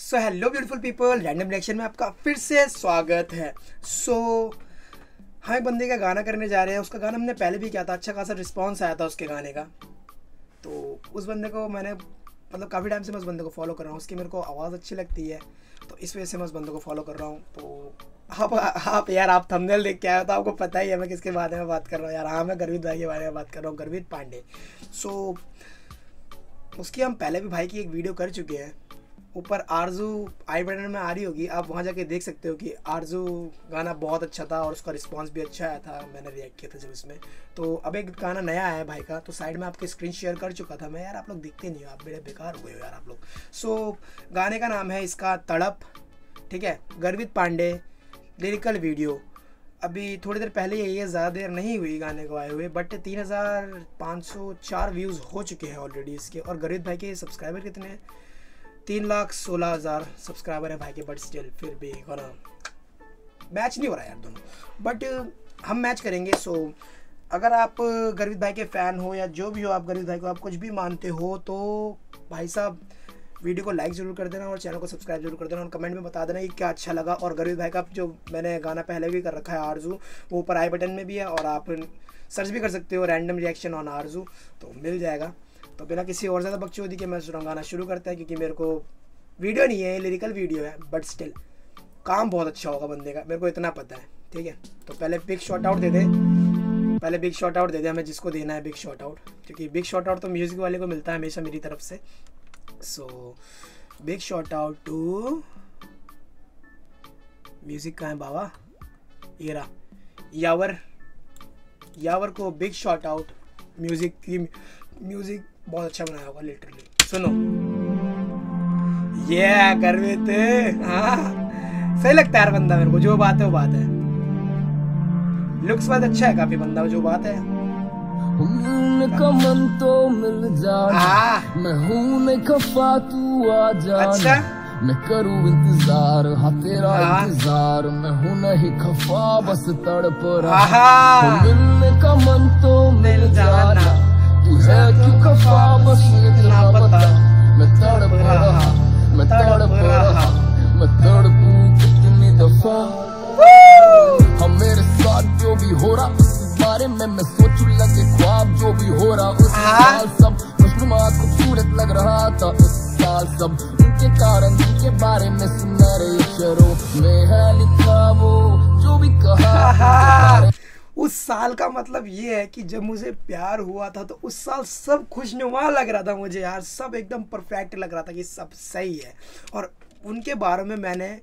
So hello beautiful people random reaction में आपका फिर से स्वागत है. सो so, एक बंदे का गाना करने जा रहे हैं. उसका गाना हमने पहले भी किया था. अच्छा खासा रिस्पॉन्स आया था उसके गाने का. तो उस बंदे को मैंने मतलब काफ़ी टाइम से मैं उस बंदे को फॉलो कर रहा हूँ. उसकी मेरे को आवाज़ अच्छी लगती है. तो इस वजह से मैं उस बंदे को फॉलो कर रहा हूँ. तो आप आप यार आप थंबनेल देख के आए तो आपको पता ही है मैं किसके बारे में बात कर रहा हूँ. यार हाँ मैं गर्वित भाई के बारे में बात कर रहा हूँ. गर्वित पांडे. सो so, उसकी हम पहले भी भाई की एक वीडियो कर चुके हैं. ऊपर आरज़ू आई बटन में आ रही होगी आप वहाँ जाके देख सकते हो कि आरज़ू गाना बहुत अच्छा था और उसका रिस्पांस भी अच्छा आया था मैंने रिएक्ट किया था जब इसमें तो अब एक गाना नया आया है भाई का तो साइड में आपके स्क्रीन शेयर कर चुका था मैं यार आप लोग दिखते नहीं हो आप बड़े बेकार हुए हो यार आप लोग। सो so, गाने का नाम है इसका तड़प ठीक है? गर्वित पांडे लिरिकल वीडियो अभी थोड़ी देर पहले ही है ज़्यादा देर नहीं हुई गाने को आए हुए बट तीन हज़ार पाँच सौ चार व्यूज़ हो चुके हैं ऑलरेडी इसके और गर्वित भाई के सब्सक्राइबर कितने हैं? तीन लाख सोलह हज़ार सब्सक्राइबर है भाई के बट स्टिल फिर भी और मैच नहीं हो रहा यार दोनों। बट हम मैच करेंगे सो अगर आप गर्वित भाई के फ़ैन हो या जो भी हो आप गर्वित भाई को, आप कुछ भी मानते हो तो भाई साहब वीडियो को लाइक ज़रूर कर देना और चैनल को सब्सक्राइब ज़रूर कर देना और कमेंट में बता देना कि क्या अच्छा लगा। और गर्वित भाई का जो मैंने गाना पहले भी कर रखा है आरज़ू, वो ऊपर आई बटन में भी है और आप सर्च भी कर सकते हो रैंडम रिएक्शन ऑन आरज़ू तो मिल जाएगा। तो बिना किसी और ज़्यादा बकचोदी के मैं सुना गाना शुरू करता है, क्योंकि मेरे को वीडियो नहीं है लिरिकल वीडियो है बट स्टिल काम बहुत अच्छा होगा बंदे का, मेरे को इतना पता है, ठीक है? तो पहले बिग शॉट आउट दे दे, पहले बिग शॉट आउट दे दे हमें जिसको देना है बिग शॉट आउट क्योंकि बिग शॉट आउट तो म्यूज़िक वाले को मिलता है हमेशा मेरी तरफ़ से। So big shout out to music का है बाबा? ये रहा, यावर यावर को बिग शॉट आउट म्यूज़िक की म्यूज़िक बहुत अच्छा बनाया होगा लिटरली सुनो। ये गर्वित हाँ। सही लगता है यार बंदा मेरे को जो बात है वो बात है। लुक्स बहुत अच्छा है काफ़ी बंदा जो बात है। मन तो मिल जा मैं हूँ नहीं तू आ जा अच्छा। मैं करूँ इंतज़ार हाँ तेरा इंतज़ार। मैं हूँ नहीं खफा बस तड़प रहा। मिलने का मन तो मिल जाना क्यों खफा बस इतना बता मैं तड़प रहा। मैं तड़प रहा। मैं तड़पू कितनी दफ़ा। हम मेरे साथ जो भी हो रहा बारे में मैं सोचू लगे ख्वाब जो भी हो रहा उस साल सब खुशनुमा खूबसूरत लग रहा था। उस साल सब उनके कारण के बारे में सुनहरे अक्षरों में है लिखा वो जो भी कहा उस साल का मतलब ये है कि जब मुझे प्यार हुआ था तो उस साल सब खुशनुमा लग रहा था मुझे यार। सब एकदम परफेक्ट लग रहा था कि सब सही है। और उनके बारे में मैंने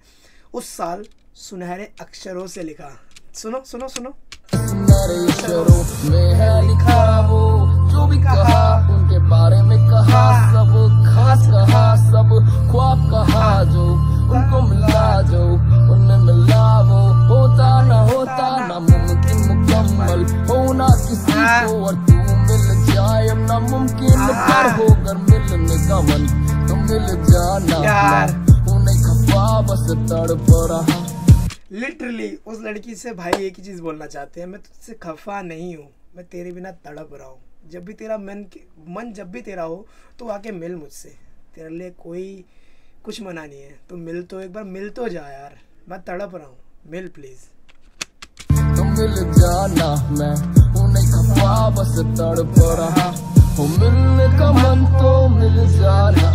उस साल सुनहरे अक्षरों से लिखा। सुनो सुनो सुनो। अक्षरों में है लिखा वो, जो भी कहा, उनके बारे में कहा। मुमकिन पर हो कर मिलने का मन तो मिल जाना यार। उन्हें खफा बस तड़प रहा लिटरली उस लड़की से भाई एक ही चीज़ बोलना चाहते हैं मैं तुझसे खफा नहीं हूँ मैं तेरे बिना तड़प रहा हूँ। जब भी तेरा मन मन जब भी तेरा हो तो आके मिल मुझसे। तेरे लिए कोई कुछ मना नहीं है। तो मिल तो एक बार मिल तो जा यार। मैं तड़प रहा हूँ। मिल प्लीज़ तो मिल जाना मैं। उन्हें खफा बस तड़प रहा हो मिलने का मन तो मिल जाना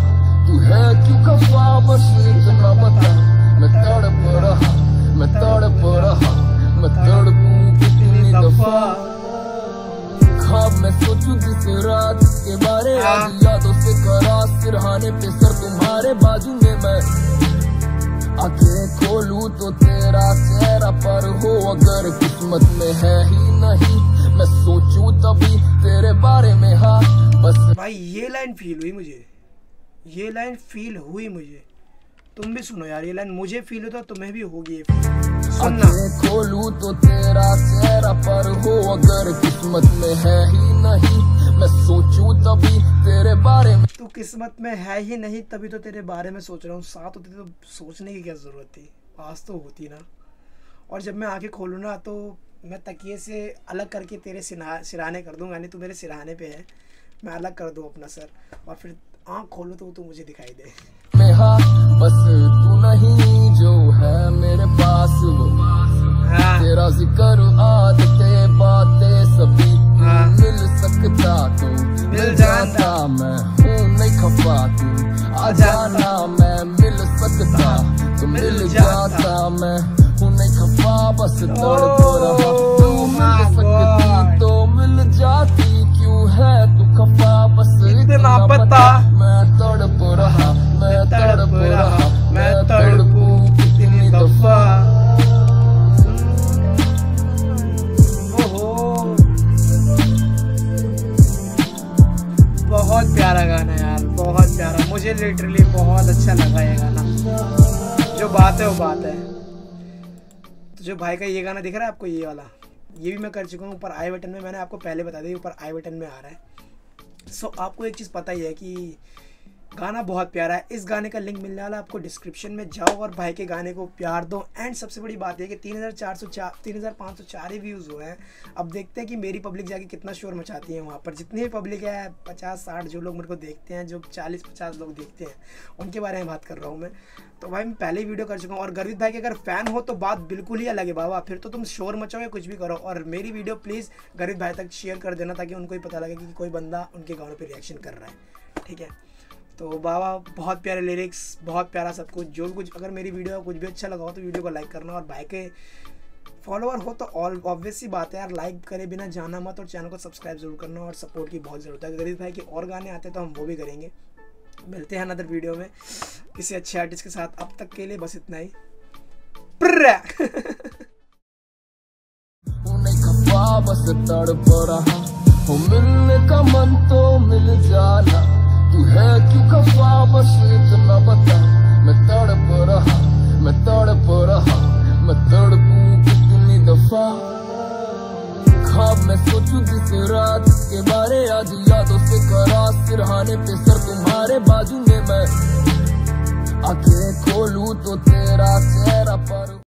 तू है क्यों खफा बस इतना बता। मैं तड़प रहा मैं तड़प रहा। मैं तड़पू कितनी दफ़ा। ख्वाब में सोचू जिस रात के बारे? आज यादों से करा सिरहाने पे सर तुम्हारे बाजू में मैं आँखें खोलू तो तेरा चेहरा पर हो अगर किस्मत में है ही नहीं। मैं सोचू तभी तेरे बारे में हाँ बस। भाई ये लाइन फील हुई मुझे। ये लाइन फील हुई मुझे। तुम भी सुनो यार ये लाइन मुझे फील होता तुम्हें भी होगी ये सुनना। खोलू तो तेरा चेहरा पर हो अगर किस्मत में है ही नहीं। मैं सोचू तभी तेरे बारे में। तू किस्मत में है ही नहीं तभी तो तेरे बारे में सोच रहा हूँ। साथ होती तो सोचने की क्या ज़रूरत थी? पास तो होती ना। और जब मैं आँखें खोलूँ ना तो मैं तकिए से अलग करके तेरे सिराने कर दूँगा नहीं तो मेरे सिराने पे है। मैं अलग कर दूँ अपना सर और फिर आँख खोलो तो तू तो मुझे दिखाई दे। बस तू नहीं जो है मेरे पास वो हाँ। तेरा ज़िक्र आदतें बातें सभी हाँ। मिल सकता तू। मिल जाता। मैं हूँ नहीं खफा तू। आ जाना मैं मिल सकता तू मिल जाता मैं बस रहा तू मिल सकती तो मिल जाती क्यों है तू खपा बस इतना पता? मैं तड़प रहा मैं तड़प रहा। मैं तड़पू कितनी दफ़ा? बहुत प्यारा गाना यार बहुत प्यारा। मुझे लिटरली बहुत अच्छा लगा ये गाना। जो बात है वो बात है। तो जो भाई का ये गाना दिख रहा है आपको ये वाला? ये भी मैं कर चुका हूँ ऊपर आई बटन में मैंने आपको पहले बता दिया ऊपर आई बटन में आ रहा है। सो so, आपको एक चीज़ पता ही है कि गाना बहुत प्यारा है। इस गाने का लिंक मिलने वाला आपको डिस्क्रिप्शन में। जाओ और भाई के गाने को प्यार दो। एंड सबसे बड़ी बात यह कि तीन हज़ार चार सौ चार, तीन हज़ार पाँच सौ चार ही व्यूज़ हुए हैं। अब देखते हैं कि मेरी पब्लिक जाके कितना शोर मचाती है वहाँ पर। जितनी भी पब्लिक है, पचास साठ जो लोग मेरे को देखते हैं, जो चालीस पचास लोग देखते हैं, उनके बारे में बात कर रहा हूँ मैं। तो भाई मैं पहले ही वीडियो कर चुका हूँ। और गर्वित भाई के अगर फ़ैन हो तो बात बिल्कुल ही अलग है बाबा। फिर तो तुम शोर मचाओ या कुछ भी करो। और मेरी वीडियो प्लीज़ गर्वित भाई तक शेयर कर देना ताकि उनको ही पता लगे कि कोई बंदा उनके गानों पर रिएक्शन कर रहा है। ठीक है? तो बाबा, बहुत प्यारे लिरिक्स बहुत प्यारा सब कुछ। जो भी कुछ, अगर मेरी वीडियो कुछ भी अच्छा लगा हो तो वीडियो को लाइक करना और भाई के फॉलोअर हो तो ऑल ऑब्वियस बात है यार लाइक करे बिना जाना मत और चैनल को सब्सक्राइब ज़रूर करना और सपोर्ट की बहुत ज़रूरत है। गरीब भाई के और गाने आते हैं तो हम वो भी करेंगे। मिलते हैं अनदर वीडियो में किसी अच्छे आर्टिस्ट के साथ। अब तक के लिए बस इतना ही। बस तड़प रहा। मिलने का मन तो मिल जाना। तू है क्यों खफा बस इतना बता। मैं तड़प रहा, मैं तड़प रहा, मैं तड़पू कितनी दफ़ा। खाब मैं सोचू जिस रात के बारे, आज यादों से करा सिरहाने पे सर तुम्हारे बाजू में मैं। आँखें खोलू तो तेरा चेहरा पर